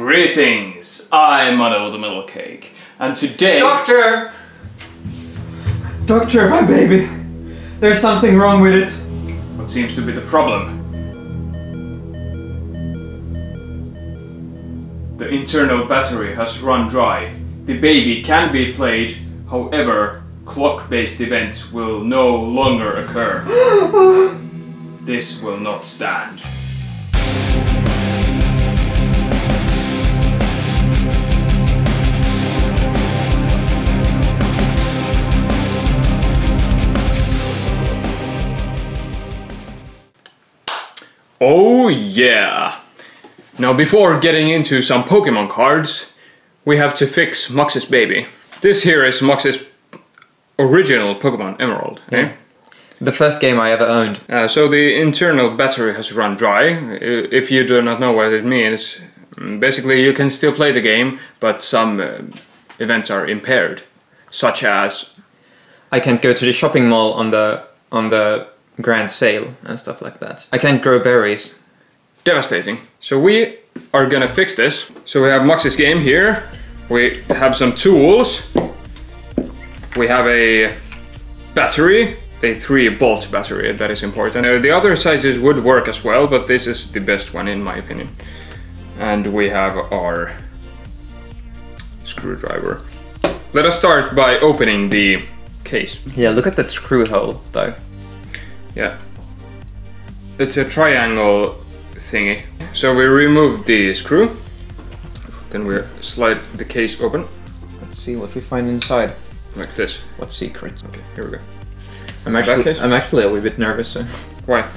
Greetings! I'm Mano the Metalkake, and today. Doctor! Doctor, my baby! There's something wrong with it. What seems to be the problem? The internal battery has run dry. The baby can be played, however, clock based events will no longer occur. this will not stand. Oh yeah! Now before getting into some Pokemon cards, we have to fix Max's baby. This here is Max's original Pokemon Emerald, eh? The first game I ever owned. Uh, so the internal battery has run dry. If you do not know what it means, mm, basically you can still play the game, but some uh, events are impaired, such as I can't go to the shopping mall on the on the grand sale and stuff like that. I can't grow berries. devastating. So we are gonna fix this. So we have Max's game here. We have some tools. We have a battery, a 3 volt battery, that is important. Uh, the other sizes would work as well, but this is the best one in my opinion. And we have our screwdriver. Let us start by opening the case. Yeah, look at that screw hole though. Yeah. It's a triangle thingy. So we remove the screw. Then we slide the case open Let's see what we find inside. like this. What secret? Okay, here we go. I'm actually case? I'm actually a wee bit nervous. So. Why?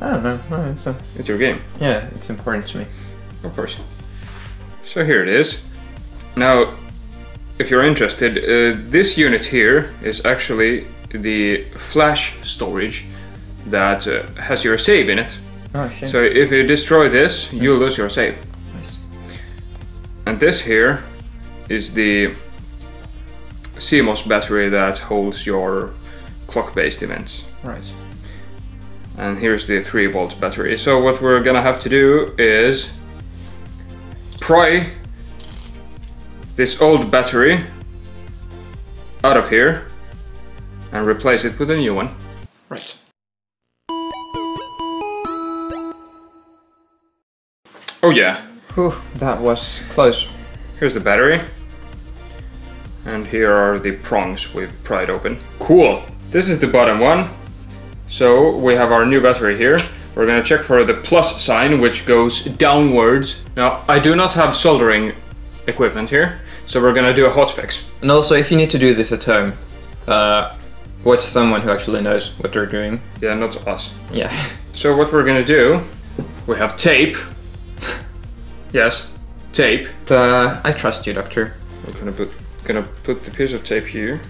I don't know. Uh, So It's your game, yeah, it's important to me. of course. So here it is. Now, if you're interested, uh, this unit here is actually the flash storage that uh, has your save in it. Oh shit. So if you destroy this, you lose your save. nice. And this here is the CMOS battery that holds your clock-based events. Right. And here's the 3 volt battery. So what we're gonna have to do is pry this old battery out of here and replace it with a new one. Oh yeah, Whew, that was close. Here's the battery. And here are the prongs we've pried open. Cool. This is the bottom one. So we have our new battery here. We're gonna check for the plus sign, which goes downwards. Now, I do not have soldering equipment here, so we're gonna do a hotfix. And also, if you need to do this at home, uh, watch someone who actually knows what they're doing. Yeah, not us. Yeah. So what we're gonna do, we have tape. Yes, tape. Uh, I trust you, Doctor. We're gonna put gonna put the piece of tape here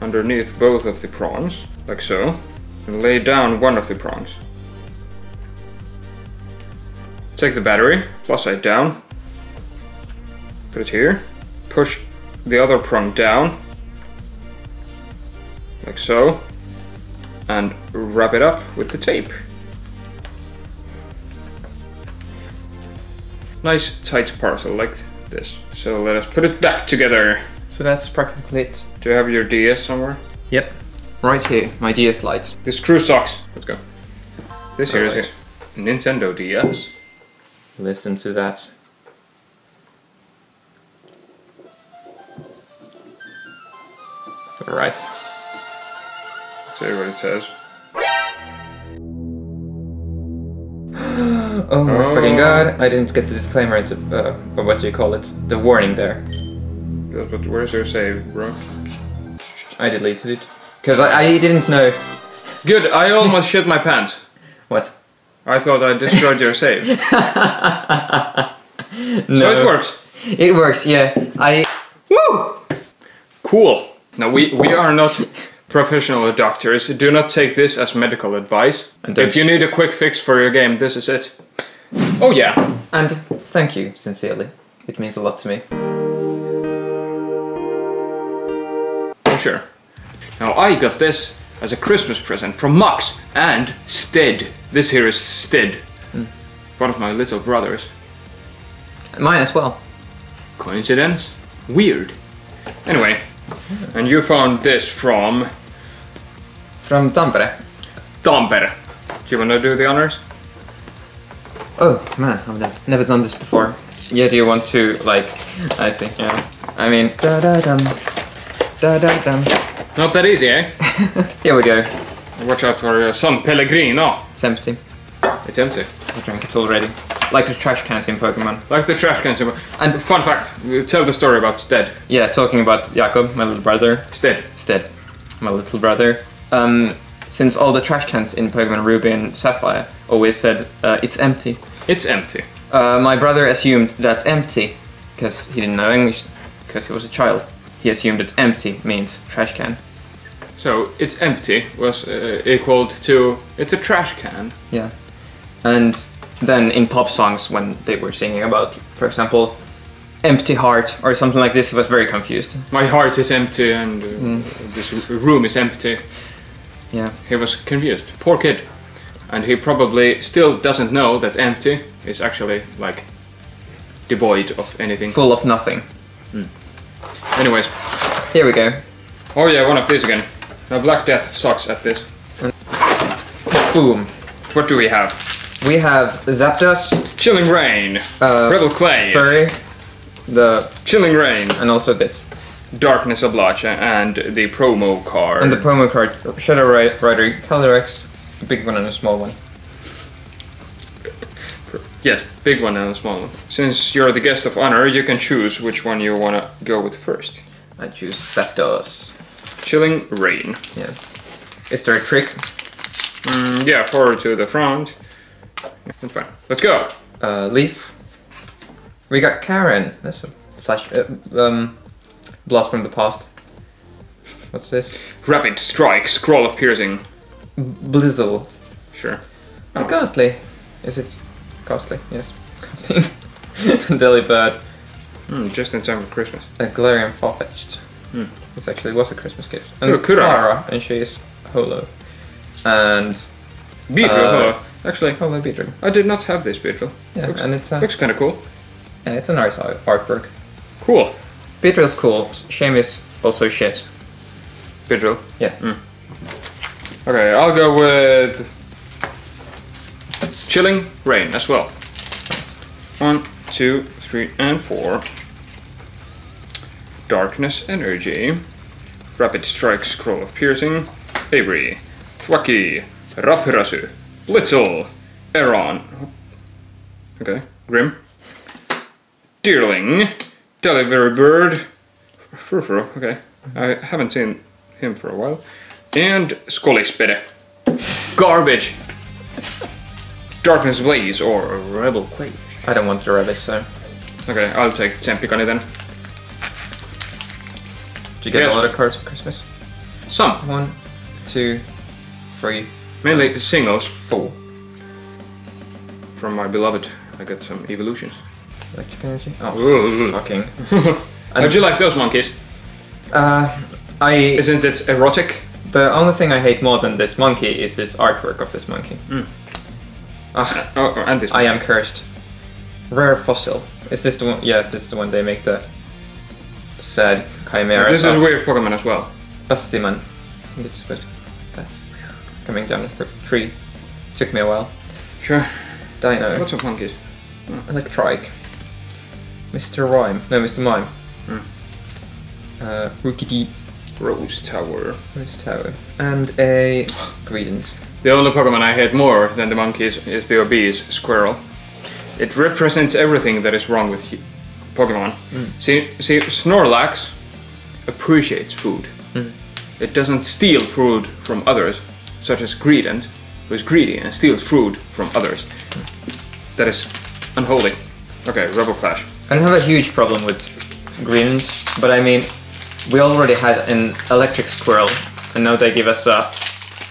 underneath both of the prongs, like so, and lay down one of the prongs. Take the battery, plus side down, put it here, push the other prong down, like so, and wrap it up with the tape. Nice tight parcel like this. So let us put it back together. So that's practically it. Do you have your DS somewhere? Yep. Right here, my DS Lite. The screw sucks. Let's go. This here is Alright. a Nintendo DS. Listen to that. Alright. Let's see what it says. Oh my Oh. fucking god, I didn't get the disclaimer, at the, uh, or what do you call it? The warning there. But where's your save, bro? I deleted it. Because I, I didn't know. Good, I almost shit my pants. What? I thought I destroyed your save. No. So it works. It works, yeah. I. Woo! Cool. Now we, we are not professional doctors. Do not take this as medical advice. And If you need a quick fix for your game, this is it. Oh yeah. And thank you, sincerely. It means a lot to me. Oh sure. Now I got this as a Christmas present from Max and Sted. This here is Sted. Hmm. One of my little brothers. Mine as well. Coincidence? Weird. Anyway, and you found this from From Tampere. Tampere. Do you want to do the honors? Oh man, I've never, never done this before. Yeah, do you want to like? I see. Yeah. I mean, da da dum, da da dum. Not that easy, eh? Here we go. Watch out for your San Pellegrino. It's empty. It's empty. I drank it already. Like the trash cans in Pokemon. Like the trash cans. And fun fact, tell the story about Sted. Yeah, talking about Jakob, my little brother. Sted. Sted, my little brother. Um, since all the trash cans in Pokemon Ruby and Sapphire always said uh, it's empty. It's empty. Uh, my brother assumed that's empty because he didn't know English because he was a child. He assumed that empty means trash can. So it's empty was uh, equal to it's a trash can. Yeah. And then in pop songs, when they were singing about, for example, empty heart or something like this, he was very confused. My heart is empty and uh, this room is empty. Yeah. He was confused. Poor kid. And he probably still doesn't know that empty is actually like devoid of anything. Full of nothing. Anyways, Here we go. oh yeah, one of these again. Now Black Death sucks at this. Boom. What do we have? We have Zapdos, Chilling Reign, uh, Rebel Clash, Furry, the Chilling Reign, and also this. Darkness Ablaze, and the promo card. And the promo card Shadow Ri- Rider Calyrex, a big one and a small one. Yes, big one and a small one. Since you're the guest of honor, you can choose which one you wanna go with first. I choose Zapdos. Chilling Reign. Yeah. Is there a trick? Mm, yeah, forward to the front. That's fine. Let's go. Uh, Leaf. We got Karen. That's a flash. Uh, um, blast from the past. What's this? Rapid Strike, Scroll of Piercing. Blizzle. Sure. Oh. Gastly. Is it ghastly? Yes. Delibird. Hmm, just in time for Christmas. A Galarian Farfetch'd. Hmm. This actually was a Christmas gift. And Klara, and she is Holo. And Beedrill, Uh, hello. Actually, Holo Beedrill. I did not have this Beedrill. Yeah, Looks- and it's a, Looks kind of cool. And it's a nice art- artwork. Cool. Beedrill's cool. Shame is also shit. Beedrill. Yeah. Mm. Okay, I'll go with Chilling Reign as well. One, two, three, and four. Darkness Energy. Rapid Strike Scroll of Piercing. Avery. Thwackey. Rapirasu. Blitzle. Eron. Okay. Grim. Deerling. Delivery Bird. Furfur. Okay. I haven't seen him for a while. And Scolipede. Garbage. Darkness Ablaze or Rebel Clash. I don't want the rabbit, so. Okay, I'll take Tempikani then. Did you get Yes. a lot of cards for Christmas? Some. One, two, three, Mainly the singles four. from my beloved. I got some evolutions. Electric energy. Oh, Ooh. fucking. How'd you like those monkeys? Uh, I. Isn't it erotic? The only thing I hate more than this monkey is this artwork of this monkey. Ah, Oh, oh, and this I am cursed. Rare fossil. Is this the one? Yeah, this is the one they make the sad chimera. This is a weird Pokemon as well. Bassiman. I it's supposed to. That's coming down the tree. Took me a while. Sure. Dino. Lots of monkeys. Electrike. Mr. Rhyme. No, Mr. Mime. Hmm. Uh, Rookidee. Rose Tower. Rose Tower. And a Greedent. The only Pokemon I hate more than the monkeys is the obese squirrel. It represents everything that is wrong with hu- Pokemon. See, see, Snorlax appreciates food. It doesn't steal food from others, such as Greedent, who is greedy and steals food from others. That is unholy. Okay, Rebel Clash. I don't have a huge problem with greens, but I mean, we already had an electric squirrel, and now they give us a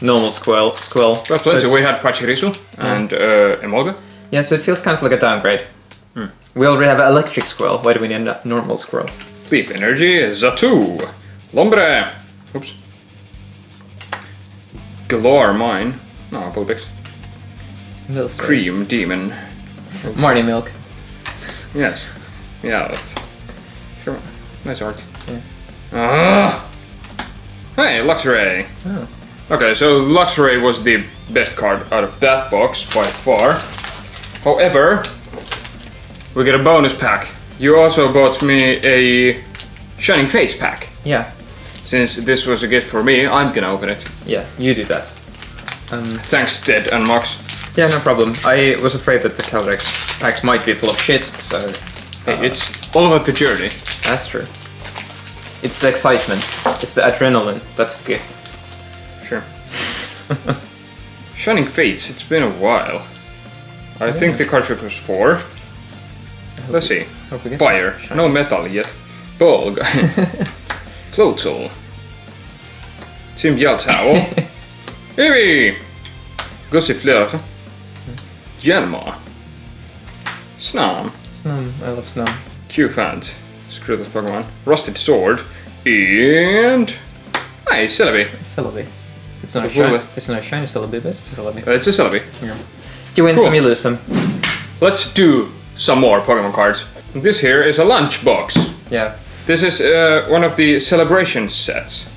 normal squirrel. Squirrel. Well, So plenty. it's- we had Pachirisu and uh, Emolga. yeah, so it feels kind of like a downgrade. We already have an electric squirrel. Why do we need a normal squirrel? Leaf Energy, Xatu, Lombre, oops, Galore Mine, no, Vulpix, Milcery. Cream Demon, Marty milk. yes, Meowth. Sure. Nice art. Yeah. Ah! Hey, Luxray! Oh. Okay, so Luxray was the best card out of that box by far. However, we get a bonus pack. You also bought me a Shining Fates pack. Yeah. Since this was a gift for me, I'm gonna open it. Yeah, you do that. Um, Thanks, Ted and Max. yeah, no problem. I was afraid that the Calyrex packs might be full of shit, so Hey, it's all about the journey. that's true. It's the excitement. It's the adrenaline. That's the gift. Sure. Shining Fates, it's been a while. I think the cartridge was four. Let's see. Hope we get Fire. No metal yet. Bulg. Floatzel. Symbialtowl. Eevee. Gossifleur. Jelma. Snarm. Snom. I love Snom. Q fans. Screw this Pokemon. Rusted Sword. And... Hey, Celebi. Celebi. It's not a shiny. It's not a shiny Celebi, but it's a Celebi. Uh, it's a Celebi. You win cool. some, you lose some. Let's do some more Pokemon cards. This here is a lunchbox. Yeah. This is uh, one of the celebration sets.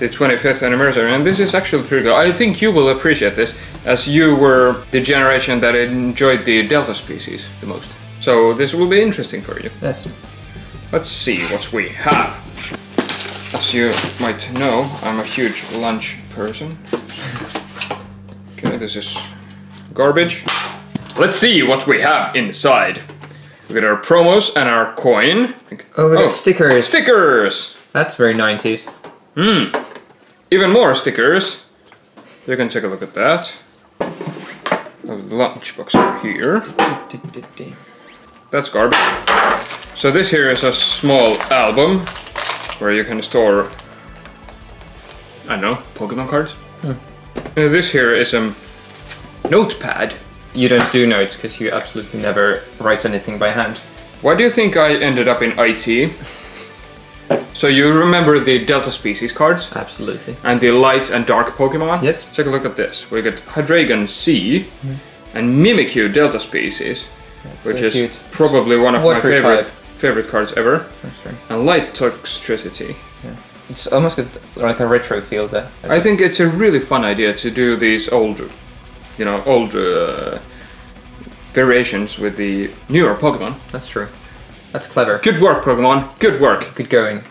The 25th anniversary, and this is actually pretty good. I think you will appreciate this, as you were the generation that enjoyed the Delta species the most. So this will be interesting for you. Yes. Let's see what we have. As you might know, I'm a huge lunch person. Okay, this is garbage. Let's see what we have inside. We got our promos and our coin. Oh, we got stickers. Stickers! That's very 90s. Hmm. Even more stickers. You can take a look at that. Oh, the lunchbox over here. That's garbage. So this here is a small album where you can store, I don't know, Pokemon cards. Uh, this here is a notepad. You don't do notes because you absolutely never write anything by hand. Why do you think I ended up in IT? So you remember the Delta Species cards? Absolutely. and the light and dark Pokemon. Yes. Take a look at this. We get Hydreigon C and Mimikyu Delta species, which so is cute. probably one of my favorite type. favorite cards ever. That's right. And light toxicity. It's almost like a retro feel there. I think it's a really fun idea to do these old, you know, old uh, variations with the newer Pokemon. That's true. That's clever. Good work, Pokemon. Good work. Good going.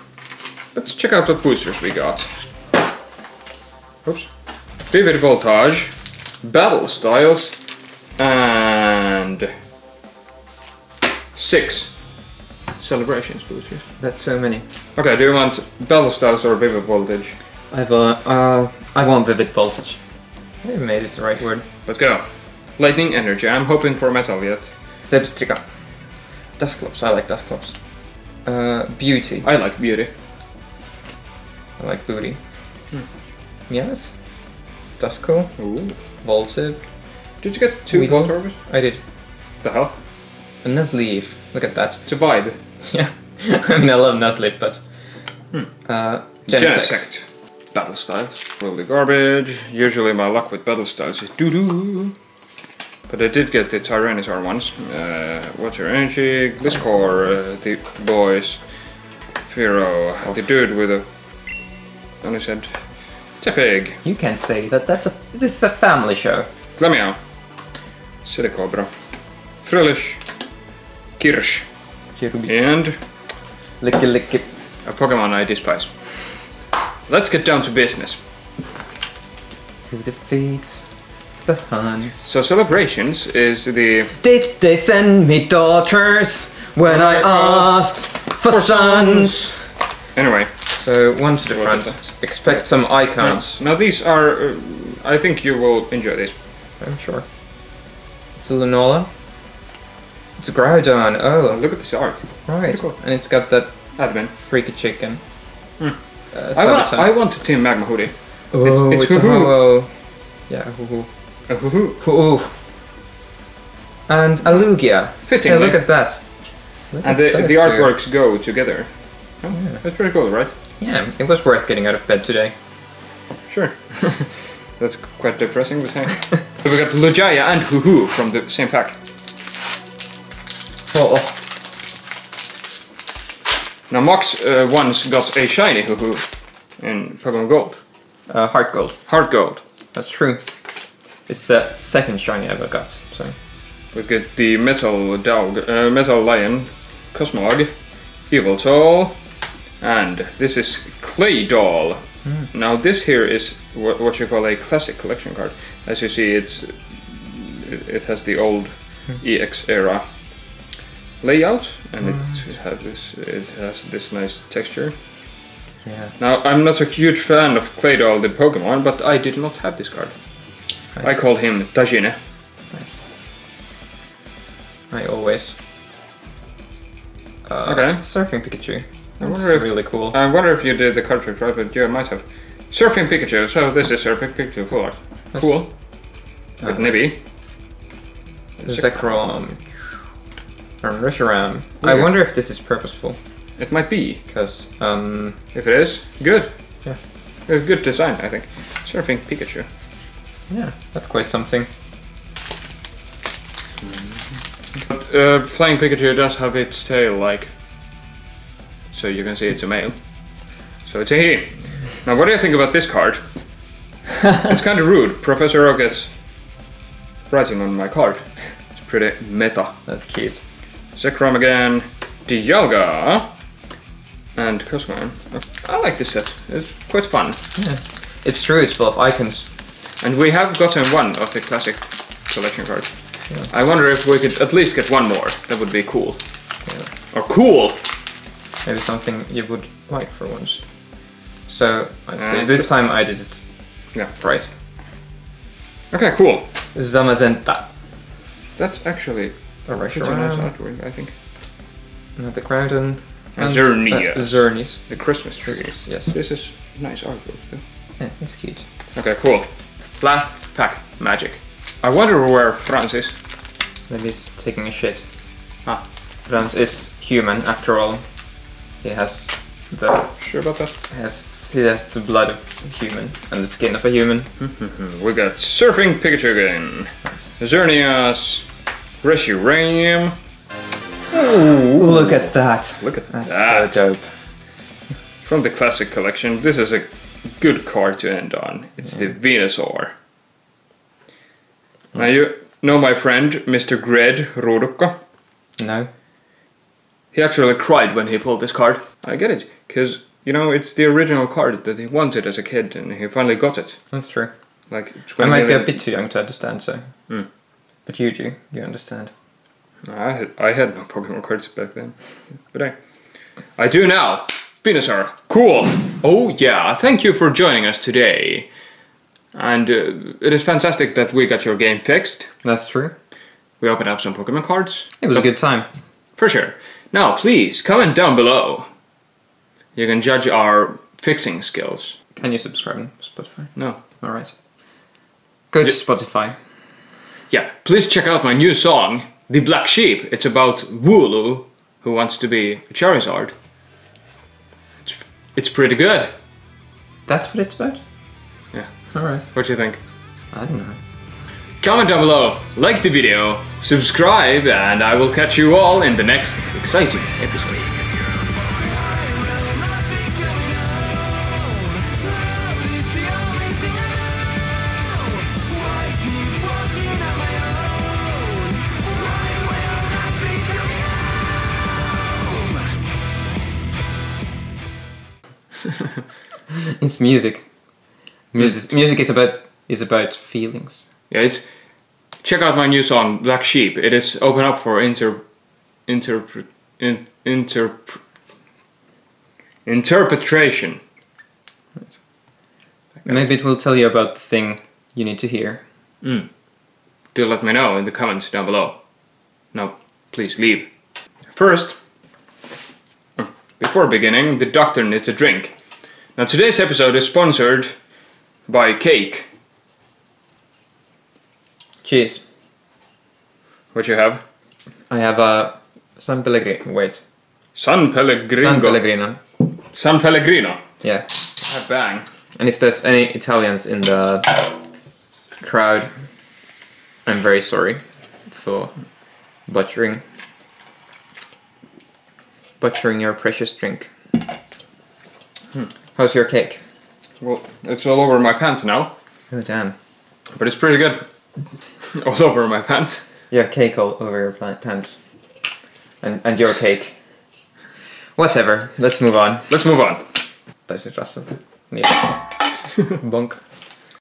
Let's check out what boosters we got. Oops. Vivid Voltage, Battle Styles, and six Celebrations boosters. That's so many. Okay, do you want Battle Styles or Vivid Voltage? I've uh, uh I want vivid voltage. Maybe made is the right word. Let's go. Lightning Energy, I'm hoping for Metal yet. Zebstrika. Dusclops. I like Dusclops. Uh, beauty. I like Beauty. I like booty. Yeah, that's that's cool. Ooh. Volciv. Did you get two Weedle. Voltorbs? I did. The hell? A Nuzleaf. Look at that. It's a vibe. Yeah. I mean, I love Nuzleaf, but. Uh, Genesect. Genesect. Battle styles. Really garbage. Usually my luck with battle styles is doo doo. But I did get the Tyranitar ones. Uh, what's your energy? Gliscor, uh, the boys. Firo, the dude with a. Only said. Tepig. You can say that that's a this is a family show. Glameow. Silicobra. Frillish. Kirsch. Cherubi. And Licky licky. a Pokemon I despise. Let's get down to business. To defeat the Huns. So celebrations is the Did they send me daughters when I asked for sons? anyway. So one to the front. Expect some icons. Now these are, uh, I think you will enjoy these. I'm sure. It's a Lunala. It's a Groudon. Oh, Look at the art. right. cool. And it's got that Admin. freaky chicken. Uh, I want. I want to team Magma Hoodie. Oh, it's it's, a hoo-hoo. ho Yeah, hoo hoo. Uh, hoo-hoo. Ooh. And a Lugia. Fitting. Hey, look at that. Look and at the, the two. artworks go together. Oh, Yeah. That's pretty cool, right? Yeah, it was worth getting out of bed today. Sure. That's quite depressing, but hey. so we got Lugia and Hoo Hoo from the same pack. Oh, Now Max uh, once got a shiny hoo hoo in Pokemon Gold. Uh, heart gold. Heart Gold. That's true. It's the second shiny I ever got. So We get the Metal Dog, uh, Metal Lion, Cosmog, Evil Toll, and this is Claydol. Now this here is what, what you call a classic collection card. As you see, it's it, it has the old EX era layout, and it has this it has this nice texture. yeah. Now I'm not a huge fan of Claydol the Pokemon, but I did not have this card. I called him Tajine. Nice. I always. Uh, Okay. Surfing Pikachu. That's wonder if- really cool. I wonder if you did the card trick right, but you might have. Surfing Pikachu, so this is Surfing Pikachu full art. Cool. With Uh, Nibby. Zekrom. And Reshiram. I wonder if this is purposeful. It might be. Because, um, If it is, good. Yeah. It's good design, I think. Surfing Pikachu. yeah, that's quite something. But uh, Flying Pikachu does have its tail like. So you can see it's a male. So it's a he. Now, what do you think about this card? it's kind of rude. Professor Rocket's writing on my card. It's pretty meta. That's cute. Zekrom again, Dialga, and Cosmo. I like this set. It's quite fun. Yeah. It's true, it's full of icons. And we have gotten one of the classic collection cards. Yeah. I wonder if we could at least get one more. That would be cool. Yeah. Or cool! Maybe something you would like for once. So, I see. Uh, this time I did it Yeah. right. Okay, cool. Zamazenta. That's actually A such a nice Reshiram. artwork, I think. Another Groudon. And Xerneas. Uh, Xerneas. The Christmas tree. Yes, yes. This is nice artwork, though. Yeah, it's cute. Okay, cool. Last pack, magic. I wonder where Franz is. Maybe he's taking a shit. Ah. Franz is human after all. He has the Sure about that? has he has the blood of a human and the skin of a human. We got Surfing Pikachu again. Xerneas, Reshiram. Look at that. Look at That's that. so dope. From the classic collection, this is a good card to end on. It's the Venusaur. Now you know my friend, Mr. Grid Ruudukko. No. He actually cried when he pulled this card. I get it, because, you know, it's the original card that he wanted as a kid, and he finally got it. That's true. Like, I might be a bit too young to understand, so. Hmm. But you do. You understand. I had, I had no Pokemon cards back then, but I, I do now. Venusaur, cool. Oh yeah, thank you for joining us today. And uh, it is fantastic that we got your game fixed. That's true. We opened up some Pokemon cards. It was a good time. For sure. Now, please comment down below. You can judge our fixing skills. Can you subscribe on Spotify? No. Alright. Go to Spotify. Yeah, please check out my new song, The Black Sheep. It's about Wooloo, who wants to be a Charizard. It's, it's pretty good. That's what it's about? Yeah. Alright. What do you think? I don't know. Comment down below, like the video, subscribe, and I will catch you all in the next exciting episode. Music. Music, hmm. music is about is about feelings. Yeah, it's check out my new song Black Sheep. It is open up for inter interpret in, interp interpretation. Maybe it will tell you about the thing you need to hear. Hmm. Do let me know in the comments down below. Now, please leave. First, before beginning, the doctor needs a drink. Now, today's episode is sponsored by Cake. Cheers. What you have? I have a San Pellegrino. Wait. San Pellegrino. San Pellegrino. San Pellegrino. Yeah. Ah, Bang. And if there's any Italians in the crowd, I'm very sorry for butchering butchering your precious drink. How's your cake? Well, it's all over my pants now, Oh damn. but it's pretty good. all over my pants. Yeah, cake all over your pants. And and your cake. Whatever. Let's move on. Let's move on. Das ist was. Nee. Bonk.